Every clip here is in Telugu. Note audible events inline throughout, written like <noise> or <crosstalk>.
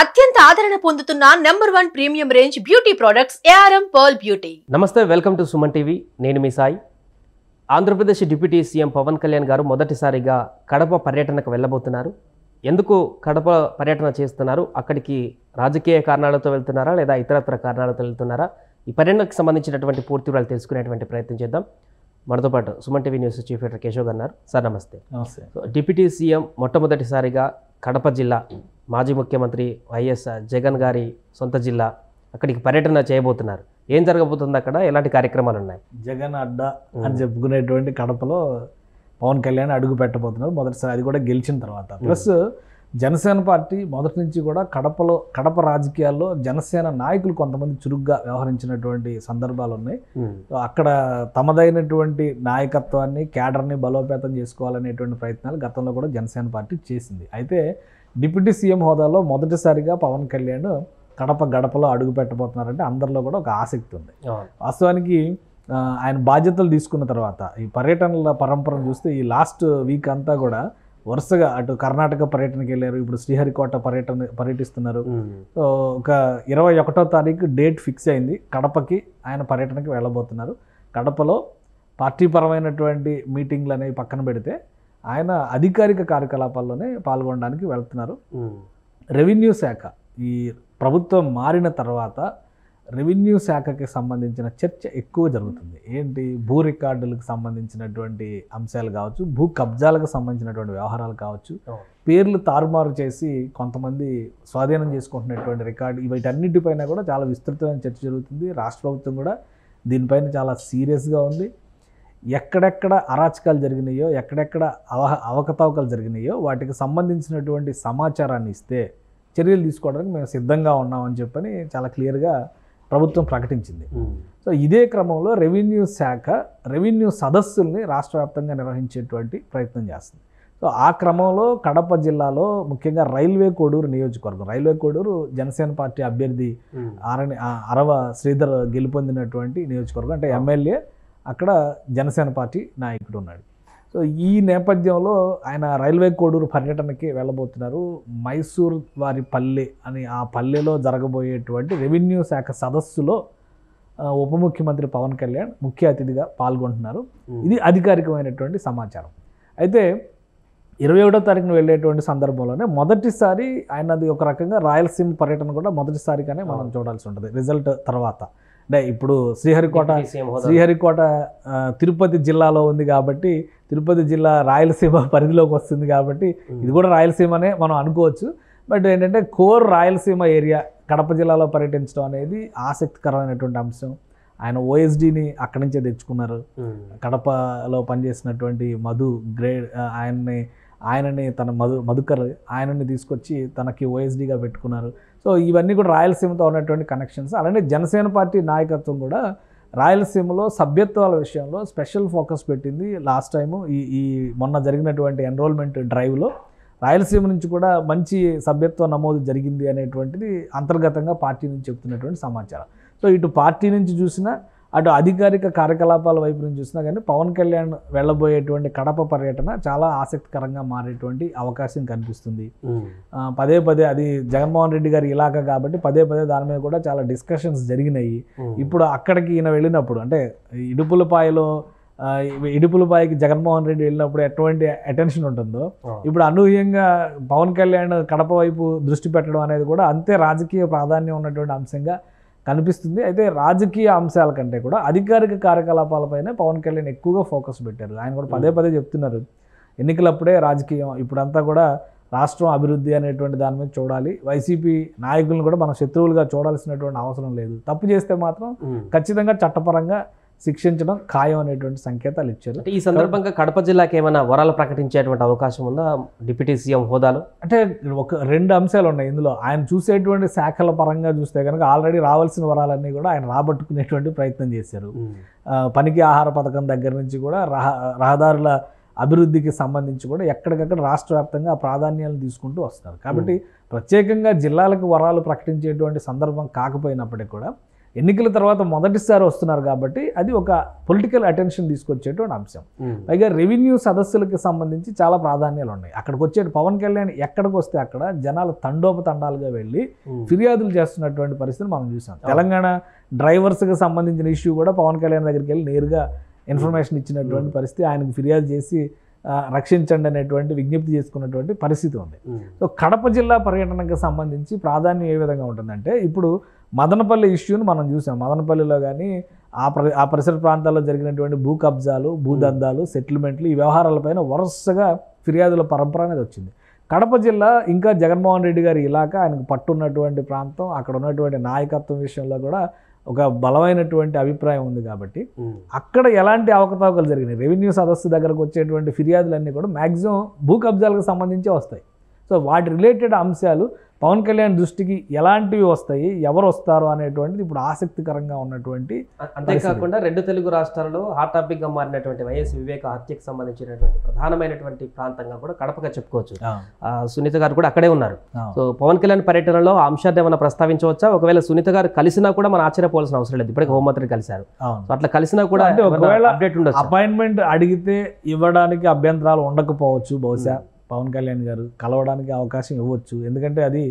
అత్యంత ఆదరణ పొందుతున్న number one premium range beauty products ARM pearl beauty. నమస్తే వెల్కమ్ టు సుమన్ టీవీ. నేను మీ సాయి. ఆంధ్రప్రదేశ్ డిప్యూటీ సీఎం పవన్ కళ్యాణ్ గారు మొదటిసారిగా కడప పర్యటనకు వెళ్ళబోతున్నారు. ఎందుకు కడప పర్యటన చేస్తున్నారు? అక్కడికి రాజకీయ కారణాలతో వెళ్తున్నారా లేదా ఇతరత్ర కారణాలతో వెళ్తున్నారా? ఈ పర్యటనకు సంబంధించినటువంటి పూర్తి వివరాలు తెలుసుకునేటువంటి ప్రయత్నం చేద్దాం. మనతో పాటు Suman TV news chief editor Keshav garu sir నమస్తే. నమస్తే. డిప్యూటీ సీఎం మొట్టమొదటిసారిగా కడప జిల్లా మాజీ ముఖ్యమంత్రి వైఎస్ జగన్ గారి సొంత జిల్లా అక్కడికి పర్యటన చేయబోతున్నారు. ఏం జరగబోతుంది అక్కడ? ఎలాంటి కార్యక్రమాలు ఉన్నాయి? జగన్ అడ్డా అని చెప్పుకునేటువంటి కడపలో పవన్ కళ్యాణ్ అడుగు పెట్టబోతున్నారు. మొదటిసారి అది కూడా గెలిచిన తర్వాత. ప్లస్ జనసేన పార్టీ మొదటి నుంచి కూడా కడపలో కడప రాజకీయాల్లో జనసేన నాయకులు కొంతమంది చురుగ్గా వ్యవహరించినటువంటి సందర్భాలు ఉన్నాయి. అక్కడ తమదైనటువంటి నాయకత్వాన్ని క్యాడర్ని బలోపేతం చేసుకోవాలనేటువంటి ప్రయత్నాలు గతంలో కూడా జనసేన పార్టీ చేసింది. అయితే డిప్యూటీ సీఎం హోదాలో మొదటిసారిగా పవన్ కళ్యాణ్ కడప గడపలో అడుగు పెట్టబోతున్నారంటే అందరిలో కూడా ఒక ఆసక్తి ఉంది. వాస్తవానికి ఆయన బాధ్యతలు తీసుకున్న తర్వాత ఈ పర్యటనల పరంపరను చూస్తే ఈ లాస్ట్ వీక్ అంతా కూడా వరుసగా అటు కర్ణాటక పర్యటనకి వెళ్ళారు ఇప్పుడు శ్రీహరికోట పర్యటన పర్యటిస్తున్నారు. ఒక ఇరవై ఒకటో తారీఖు డేట్ ఫిక్స్ అయింది కడపకి ఆయన పర్యటనకి వెళ్ళబోతున్నారు. కడపలో పార్టీ పరమైనటువంటి మీటింగ్లు అనేవి పక్కన పెడితే ఆయన అధికారిక కార్యకలాపాల్లోనే పాల్గొనడానికి వెళ్తున్నారు. రెవెన్యూ శాఖ ఈ ప్రభుత్వం మారిన తర్వాత రెవెన్యూ శాఖకి సంబంధించిన చర్చ ఎక్కువ జరుగుతుంది. ఏంటి? భూ రికార్డులకు సంబంధించినటువంటి అంశాలు కావచ్చు భూ కబ్జాలకు సంబంధించినటువంటి వ్యవహారాలు కావచ్చు. పేర్లు తారుమారు చేసి కొంతమంది స్వాధీనం చేసుకుంటున్నటువంటి రికార్డు వీటన్నిటిపైన కూడా చాలా విస్తృతమైన చర్చ జరుగుతుంది. రాష్ట్ర ప్రభుత్వం కూడా దీనిపైన చాలా సీరియస్గా ఉంది. ఎక్కడెక్కడ అరాచకాలు జరిగినాయో ఎక్కడెక్కడ అవ అవకతవకలు జరిగినాయో వాటికి సంబంధించినటువంటి సమాచారాన్ని ఇస్తే చర్యలు తీసుకోవడానికి మేము సిద్ధంగా ఉన్నామని చెప్పని చాలా క్లియర్గా ప్రభుత్వం ప్రకటించింది. సో ఇదే క్రమంలో రెవెన్యూ శాఖ రెవెన్యూ సదస్సుల్ని రాష్ట్ర వ్యాప్తంగా నిర్వహించేటువంటి ప్రయత్నం చేస్తుంది. సో ఆ క్రమంలో కడప జిల్లాలో ముఖ్యంగా రైల్వే కోడూరు నియోజకవర్గం రైల్వే కోడూరు జనసేన పార్టీ అభ్యర్థి ఆరని ఆ అరవ శ్రీధర్ గెలుపొందినటువంటి నియోజకవర్గం అంటే ఎమ్మెల్యే అక్కడ జనసేన పార్టీ నాయకుడు ఉన్నాడు. సో ఈ నేపథ్యంలో ఆయన రైల్వే కోడూరు పర్యటనకి వెళ్ళబోతున్నారు. మైసూర్ వారి పల్లె అని ఆ పల్లెలో జరగబోయేటువంటి రెవెన్యూ శాఖ సదస్సులో ఉప ముఖ్యమంత్రి పవన్ కళ్యాణ్ ముఖ్య అతిథిగా పాల్గొంటున్నారు. ఇది అధికారికమైనటువంటి సమాచారం. అయితే ఇరవై ఒకటో తారీఖున వెళ్ళేటువంటి సందర్భంలోనే మొదటిసారి ఆయనది ఒక రకంగా రాయలసీమ పర్యటన కూడా మొదటిసారిగానే మనం చూడాల్సి ఉంటుంది. రిజల్ట్ తర్వాత. అంటే ఇప్పుడు శ్రీహరికోట శ్రీహరికోట తిరుపతి జిల్లాలో ఉంది కాబట్టి తిరుపతి జిల్లా రాయలసీమ <laughs> పరిధిలోకి వస్తుంది కాబట్టి ఇది కూడా రాయలసీమనే మనం అనుకోవచ్చు. బట్ ఏంటంటే కోర్ రాయలసీమ ఏరియా కడప జిల్లాలో పర్యటించడం అనేది ఆసక్తికరమైనటువంటి అంశం. ఆయన ఓఎస్డీని అక్కడి నుంచే తెచ్చుకున్నారు. ఉమ్. కడపలో పనిచేసినటువంటి మధు గ్రేడ్ ఆయన్ని ఆయనని తన మధు మధుకర్ ఆయనని తీసుకొచ్చి తనకి ఓఎస్డీగా పెట్టుకున్నారు. సో ఇవన్నీ కూడా రాయలసీమతో ఉన్నటువంటి కనెక్షన్స్ అలానే జనసేన పార్టీ నాయకత్వం కూడా రాయలసీమలో సభ్యత్వాల విషయంలో స్పెషల్ ఫోకస్ పెట్టింది లాస్ట్ టైము ఈ ఈ మొన్న జరిగినటువంటి ఎన్రోల్మెంట్ డ్రైవ్లో రాయలసీమ నుంచి కూడా మంచి సభ్యత్వ నమోదు జరిగింది అనేటువంటిది అంతర్గతంగా పార్టీ నుంచి చెప్తున్నటువంటి సమాచారం. సో ఇటు పార్టీ నుంచి చూసినా అటు అధికారిక కార్యకలాపాల వైపు నుంచి చూసినా కానీ పవన్ కళ్యాణ్ వెళ్ళబోయేటువంటి కడప పర్యటన చాలా ఆసక్తికరంగా మారేటువంటి అవకాశం కనిపిస్తుంది పదే పదే అది జగన్మోహన్ రెడ్డి గారి ఇలాకా కాబట్టి పదే పదే దాని మీద కూడా చాలా డిస్కషన్స్ జరిగినాయి. ఇప్పుడు అక్కడికి ఈయన వెళ్ళినప్పుడు అంటే ఇడుపులపాయలో ఇడుపులపాయకి జగన్మోహన్ రెడ్డి వెళ్ళినప్పుడు ఎటువంటి అటెన్షన్ ఉంటుందో. ఇప్పుడు అనూహ్యంగా పవన్ కళ్యాణ్ కడప వైపు దృష్టి పెట్టడం అనేది కూడా అంతే రాజకీయ ప్రాధాన్యం ఉన్నటువంటి అంశంగా కనిపిస్తుంది. అయితే రాజకీయ అంశాల కంటే కూడా అధికారిక కార్యకలాపాలపైనే పవన్ కళ్యాణ్ ఎక్కువగా ఫోకస్ పెట్టారు. ఆయన కూడా పదే పదే చెప్తున్నారు. ఎన్నికలప్పుడే రాజకీయం ఇప్పుడంతా కూడా రాష్ట్రం అభివృద్ధి అనేటువంటి దాని మీద చూడాలి. వైసీపీ నాయకులను కూడా మనం శత్రువులుగా చూడాల్సినటువంటి అవసరం లేదు. తప్పు చేస్తే మాత్రం. ఖచ్చితంగా చట్టపరంగా శిక్షించడం ఖాయం అనేటువంటి సంకేతాలు ఇచ్చారు. అంటే ఈ సందర్భంగా కడప జిల్లాకి ఏమైనా వరాలు ప్రకటించేటువంటి అవకాశం ఉందా? డిప్యూటీ సీఎం హోదాలో? అంటే ఒక రెండు అంశాలు ఉన్నాయి ఇందులో. ఆయన చూసేటువంటి శాఖల పరంగా చూస్తే కనుక ఆల్రెడీ రావాల్సిన వరాలన్నీ కూడా ఆయన రాబట్టుకునేటువంటి ప్రయత్నం చేశారు. పనికి ఆహార పథకం దగ్గర నుంచి కూడా రహ రహదారుల అభివృద్ధికి సంబంధించి కూడా ఎక్కడికక్కడ రాష్ట్ర వ్యాప్తంగా ఆ ప్రాధాన్యాలు తీసుకుంటూ వస్తారు. కాబట్టి ప్రత్యేకంగా జిల్లాలకు వరాలు ప్రకటించేటువంటి సందర్భం కాకపోయినప్పటికీ కూడా ఎన్నికల తర్వాత మొదటిసారి వస్తున్నారు కాబట్టి అది ఒక పొలిటికల్ అటెన్షన్ తీసుకొచ్చేటువంటి అంశం. పైగా రెవెన్యూ సదస్సులకు సంబంధించి చాలా ప్రాధాన్యాలు ఉన్నాయి. అక్కడికి వచ్చే పవన్ కళ్యాణ్ ఎక్కడికి వస్తే అక్కడ జనాలు తండోపతండాలుగా వెళ్ళి. ఫిర్యాదులు చేస్తున్నటువంటి పరిస్థితి మనం చూసాం. తెలంగాణ డ్రైవర్స్కి సంబంధించిన ఇష్యూ కూడా పవన్ కళ్యాణ్ దగ్గరికి వెళ్ళి నేరుగా ఇన్ఫర్మేషన్ ఇచ్చినటువంటి పరిస్థితి ఆయనకు ఫిర్యాదు చేసి రక్షించండి అనేటువంటి విజ్ఞప్తి చేసుకున్నటువంటి పరిస్థితి ఉంది. సో కడప జిల్లా పర్యటనకు సంబంధించి ప్రాధాన్యం ఏ విధంగా ఉంటుందంటే ఇప్పుడు మదనపల్లి ఇష్యూని మనం చూసాం. మదనపల్లిలో కానీ ఆ ప్ర ఆ పరిసర ప్రాంతాల్లో జరిగినటువంటి భూ కబ్జాలు భూదందాలు సెటిల్మెంట్లు ఈ వ్యవహారాలపైన వరుసగా ఫిర్యాదుల పరంపర అనేది వచ్చింది. కడప జిల్లా ఇంకా జగన్మోహన్ రెడ్డి గారి ఇలాకా ఆయనకు పట్టున్నటువంటి ప్రాంతం అక్కడ ఉన్నటువంటి నాయకత్వం విషయంలో కూడా ఒక బలమైనటువంటి అభిప్రాయం ఉంది కాబట్టి. అక్కడ ఎలాంటి అవకతవకలు జరిగినాయి రెవెన్యూ సదస్సు దగ్గరకు వచ్చేటువంటి ఫిర్యాదులన్నీ కూడా మ్యాక్సిమం భూ కబ్జాలకు సంబంధించే వస్తాయి సో వాటి రిలేటెడ్ అంశాలు పవన్ కళ్యాణ్ దృష్టికి ఎలాంటివి వస్తాయి ఎవరు వస్తారు అనేటువంటిది ఇప్పుడు ఆసక్తికరంగా ఉన్నటువంటి అంతేకాకుండా రెండు తెలుగు రాష్ట్రాలలో హాట్ టాపిక్గా మారినటువంటి వైఎస్ వివేక హత్యకు సంబంధించినటువంటి ప్రధానమైనటువంటి ప్రాంతంగా కూడా కడపగా చెప్పుకోవచ్చు. సునీత గారు కూడా అక్కడే ఉన్నారు. సో పవన్ కళ్యాణ్ పర్యటనలో ఆ అంశాన్ని ఏమైనా ప్రస్తావించవచ్చా? ఒకవేళ సునీత గారు కలిసినా కూడా మనం ఆశ్చర్యపోవాల్సిన అవసరం లేదు. ఇప్పటికే హోంమంత్రి కలిశారు. సో అట్లా కలిసినా కూడా అప్డేట్ ఉండొచ్చు? అపాయింట్మెంట్ అడిగితే ఇవ్వడానికి అభ్యంతరాలు ఉండకపోవచ్చు బహుశా. పవన్ కళ్యాణ్ గారు కలవడానికి అవకాశం ఇవ్వచ్చు. ఎందుకంటే అది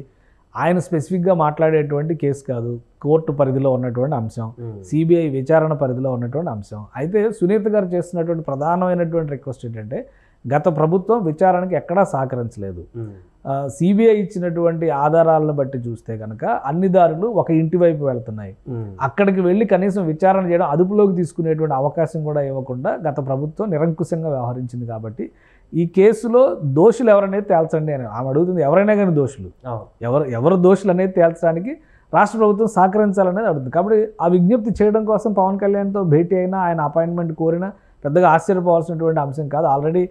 ఆయన స్పెసిఫిక్గా మాట్లాడేటువంటి కేసు కాదు. కోర్టు పరిధిలో ఉన్నటువంటి అంశం. సిబిఐ విచారణ పరిధిలో ఉన్నటువంటి అంశం. అయితే సునీత గారు చేస్తున్నటువంటి ప్రధానమైనటువంటి రిక్వెస్ట్ ఏంటంటే గత ప్రభుత్వం విచారణకి ఎక్కడా సహకరించలేదు. సిబిఐ ఇచ్చినటువంటి ఆధారాలను బట్టి చూస్తే కనుక అన్ని దారులు ఒక ఇంటి వైపు వెళ్తున్నాయి. అక్కడికి వెళ్ళి కనీసం విచారణ చేయడం అదుపులోకి తీసుకునేటువంటి అవకాశం కూడా ఇవ్వకుండా గత ప్రభుత్వం నిరంకుశంగా వ్యవహరించింది కాబట్టి ఈ కేసులో దోషులు ఎవరనేది తేల్చండి అని ఆమె అడుగుతుంది. ఎవరైనా కానీ దోషులు. ఎవరు ఎవరు దోషులు అనేది తేల్చడానికి రాష్ట్ర ప్రభుత్వం సహకరించాలనేది అడుగుతుంది. కాబట్టి ఆ విజ్ఞప్తి చేయడం కోసం పవన్ కళ్యాణ్తో భేటీ అయినా ఆయన అపాయింట్మెంట్ కోరినా పెద్దగా ఆశ్చర్యపోవాల్సినటువంటి అంశం కాదు. ఆల్రెడీ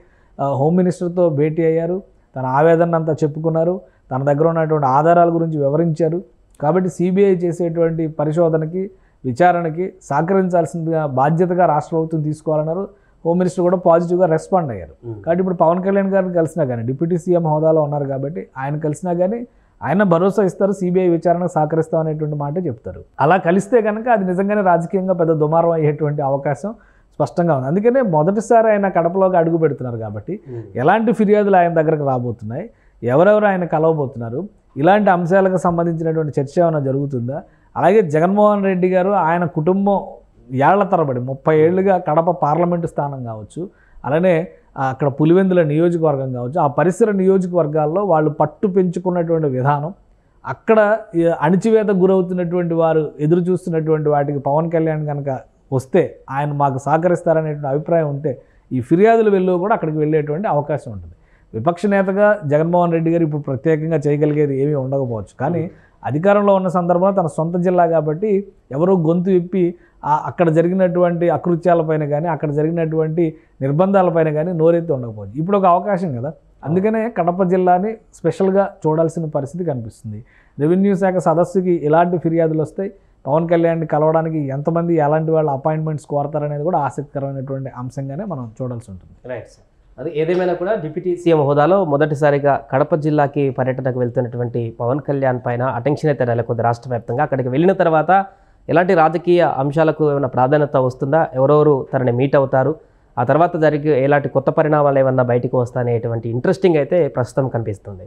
హోమ్ మినిస్టర్తో భేటీ అయ్యారు. తన ఆవేదన అంతా చెప్పుకున్నారు. తన దగ్గర ఉన్నటువంటి ఆధారాల గురించి వివరించారు. కాబట్టి సిబిఐ చేసేటువంటి పరిశోధనకి విచారణకి సహకరించాల్సిందిగా బాధ్యతగా రాష్ట్ర ప్రభుత్వం తీసుకోవాలన్నారు. హోమ్ మినిస్టర్ కూడా పాజిటివ్గా రెస్పాండ్ అయ్యారు. కాబట్టి ఇప్పుడు పవన్ కళ్యాణ్ గారిని కలిసినా కానీ డిప్యూటీ సీఎం హోదాలో ఉన్నారు కాబట్టి ఆయన కలిసినా కానీ ఆయన భరోసా ఇస్తారు సిబిఐ విచారణకు సహకరిస్తాం అనేటువంటి మాట చెప్తారు. అలా కలిస్తే కనుక అది నిజంగానే రాజకీయంగా పెద్ద దుమారం అయ్యేటువంటి అవకాశం. స్పష్టంగా ఉంది. అందుకనే మొదటిసారి ఆయన కడపలోకి అడుగు పెడుతున్నారు కాబట్టి. ఎలాంటి ఫిర్యాదులు ఆయన దగ్గరకు రాబోతున్నాయి? ఎవరెవరు ఆయన కలవబోతున్నారు? ఇలాంటి అంశాలకు సంబంధించినటువంటి చర్చ ఏమైనా జరుగుతుందా? అలాగే జగన్మోహన్ రెడ్డి గారు ఆయన కుటుంబం ఏళ్ళ తరబడి ముప్పై ఏళ్ళుగా కడప పార్లమెంటు స్థానం కావచ్చు అలానే అక్కడ పులివెందుల నియోజకవర్గం కావచ్చు ఆ పరిసర నియోజకవర్గాల్లో వాళ్ళు పట్టు పెంచుకున్నటువంటి విధానం అక్కడ అణిచివేత గురవుతున్నటువంటి వారు ఎదురు చూస్తున్నటువంటి వాటికి పవన్ కళ్యాణ్ కనుక వస్తే ఆయన మాకు సహకరిస్తారనేటువంటి అభిప్రాయం ఉంటే ఈ ఫిర్యాదులు వెళ్ళి కూడా అక్కడికి వెళ్ళేటువంటి అవకాశం ఉంటుంది. విపక్ష నేతగా జగన్మోహన్ రెడ్డి గారు ఇప్పుడు ప్రత్యేకంగా చేయగలిగేది ఏమీ ఉండకపోవచ్చు. కానీ అధికారంలో ఉన్న సందర్భంలో తన సొంత జిల్లా కాబట్టి ఎవరో గొంతు విప్పి అక్కడ జరిగినటువంటి అకృత్యాలపైన కానీ అక్కడ జరిగినటువంటి నిర్బంధాలపైన కానీ నోరెత్తి ఉండకపోవచ్చు. ఇప్పుడు ఒక అవకాశం కదా. అందుకనే కడప జిల్లాని స్పెషల్గా చూడాల్సిన పరిస్థితి కనిపిస్తుంది. రెవెన్యూ శాఖ సదస్సుకి ఎలాంటి ఫిర్యాదులు వస్తాయి. పవన్ కళ్యాణ్ కలవడానికి ఎంతమంది ఎలాంటి వాళ్ళు అపాయింట్మెంట్స్ కోరతారనేది కూడా ఆసక్తికరమైనటువంటి అంశంగానే మనం చూడాల్సి ఉంటుంది. రైట్ సార్ అది ఏదేమైనా కూడా డిప్యూటీ సీఎం హోదాలో మొదటిసారిగా కడప జిల్లాకి పర్యటనకు వెళ్తున్నటువంటి పవన్ కళ్యాణ్ పైన అటెన్షన్ అయితే నెలకొంది రాష్ట్ర వ్యాప్తంగా. అక్కడికి వెళ్ళిన తర్వాత ఎలాంటి రాజకీయ అంశాలకు ఏమైనా ప్రాధాన్యత వస్తుందా? ఎవరెవరు తనని మీట్ అవుతారు? ఆ తర్వాత జరిగే ఎలాంటి కొత్త పరిణామాలు ఏమన్నా బయటకు వస్తాయనేటువంటి ఇంట్రెస్టింగ్ అయితే ప్రస్తుతం కనిపిస్తుంది.